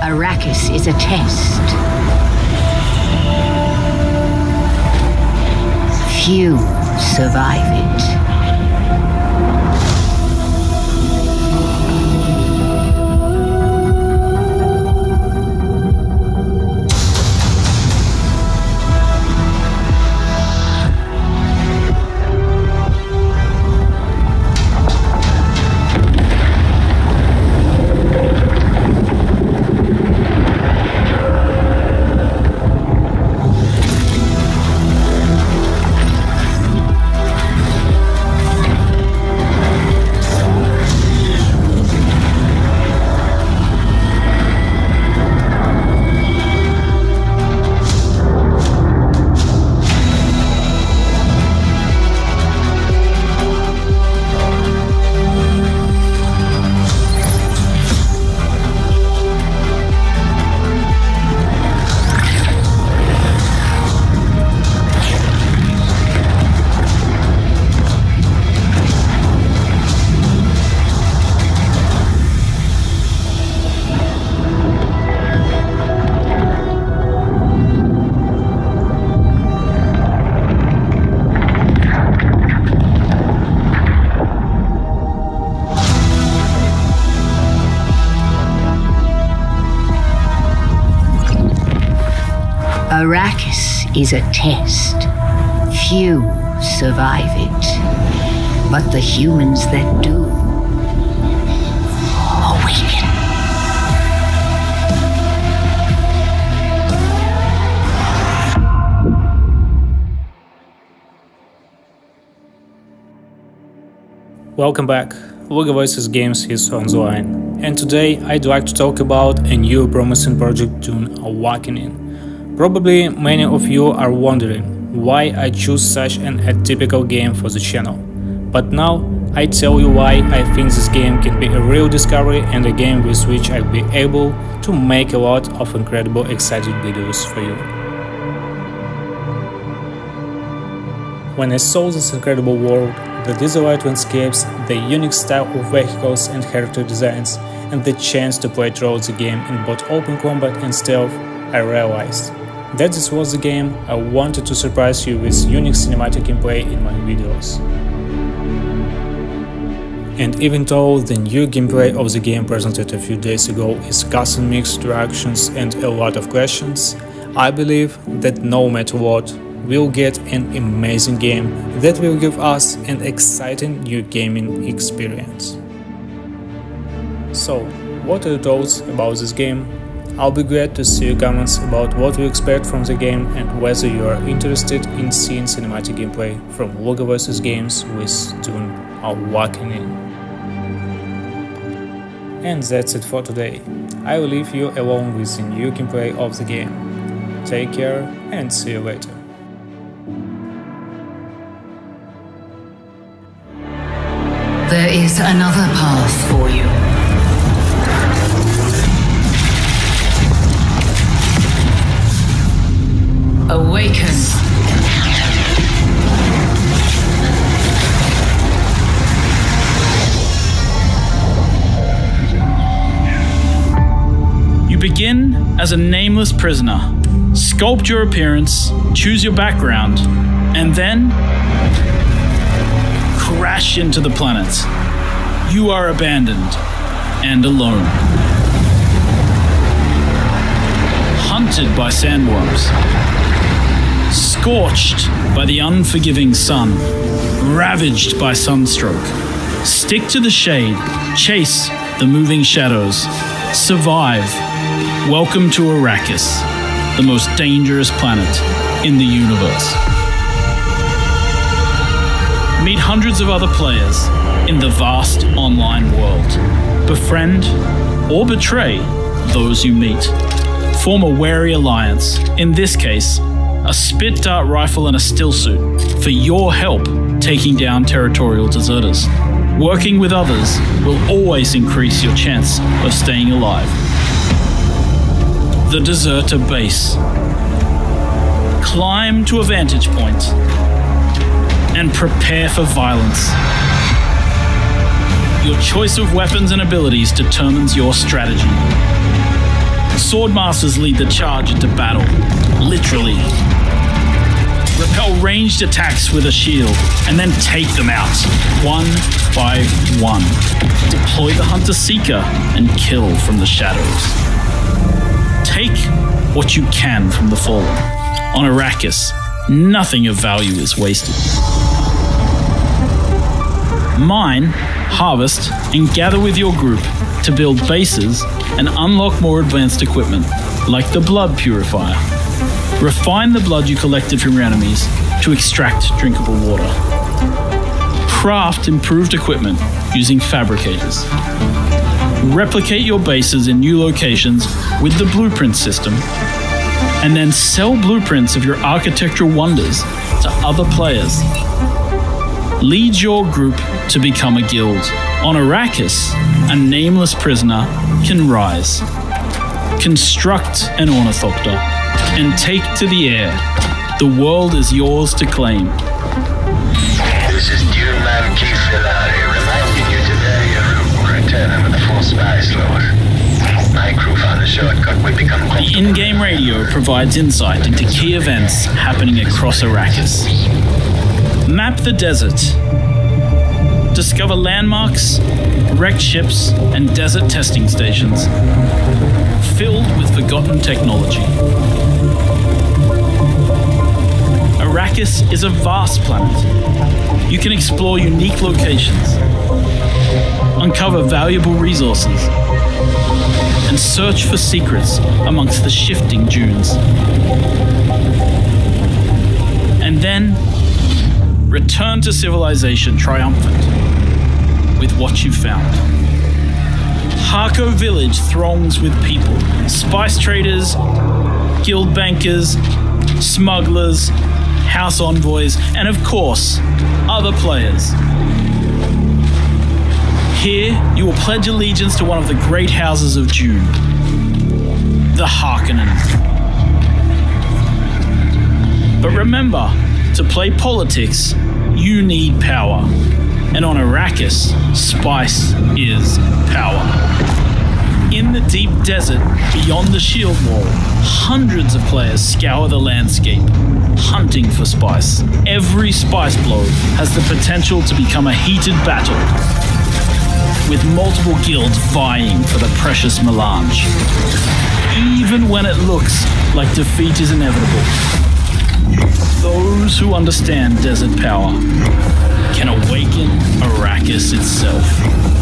Arrakis is a test. Few survive it. Arrakis is a test. Few survive it. But the humans that do awaken. Welcome back. Lugovoises Games is online. and today I'd like to talk about a new promising project Dune Awakening. Probably many of you are wondering why I choose such an atypical game for the channel. But now I tell you why I think this game can be a real discovery and a game with which I'll be able to make a lot of incredible excited videos for you. When I saw this incredible world, the desolate landscapes, the unique style of vehicles and character designs, and the chance to play throughout the game in both open combat and stealth, I realized that this was the game I wanted to surprise you with unique cinematic gameplay in my videos. And even though the new gameplay of the game presented a few days ago is causing mixed reactions and a lot of questions, I believe that no matter what, we'll get an amazing game that will give us an exciting new gaming experience. So, what are your thoughts about this game? I'll be glad to see your comments about what you expect from the game and whether you are interested in seeing cinematic gameplay from Lugovoises Games with Dune Awakening. And that's it for today. I will leave you alone with the new gameplay of the game. Take care and see you later. There is another path for you. Awaken. You begin as a nameless prisoner. Sculpt your appearance, choose your background, and then crash into the planet. You are abandoned and alone. Hunted by sandworms. Scorched by the unforgiving sun. Ravaged by sunstroke. Stick to the shade. Chase the moving shadows. Survive. Welcome to Arrakis, the most dangerous planet in the universe meet hundreds of other players in the vast online world. Befriend or betray those you meet. Form a wary alliance, in this case, a spit dart rifle and a still suit, for your help taking down territorial deserters. Working with others will always increase your chance of staying alive. The Deserter Base. Climb to a vantage point and prepare for violence. Your choice of weapons and abilities determines your strategy. Swordmasters lead the charge into battle, literally. Repel ranged attacks with a shield, and then take them out, one by one. Deploy the Hunter Seeker and kill from the shadows. Take what you can from the fallen. On Arrakis, nothing of value is wasted. Mine, harvest, and gather with your group to build bases and unlock more advanced equipment, like the Blood Purifier. Refine the blood you collected from your enemies to extract drinkable water. Craft improved equipment using fabricators. Replicate your bases in new locations with the blueprint system, and then sell blueprints of your architectural wonders to other players. Lead your group to become a guild. On Arrakis, a nameless prisoner can rise. Construct an ornithopter and take to the air. The world is yours to claim. This is Dune Man Keith Filari reminding you today of return of the Full Spice Lord. My crew found a shortcut. We become The in game radio provides insight into key events happening across Arrakis. Map the desert. Discover landmarks, wrecked ships, and desert testing stations filled with forgotten technology. Arrakis is a vast planet. You can explore unique locations, uncover valuable resources, and search for secrets amongst the shifting dunes. And then return to civilization triumphant with what you found. Harko village throngs with people spice traders, guild bankers, smugglers, house envoys, and of course, other players. Here, you will pledge allegiance to one of the great houses of Dune, the Harkonnen. But remember, to play politics, you need power. And on Arrakis, spice is power. In the deep desert beyond the shield wall, hundreds of players scour the landscape, hunting for spice. Every spice blow has the potential to become a heated battle, with multiple guilds vying for the precious melange. Even when it looks like defeat is inevitable, those who understand desert power can awaken Arrakis itself.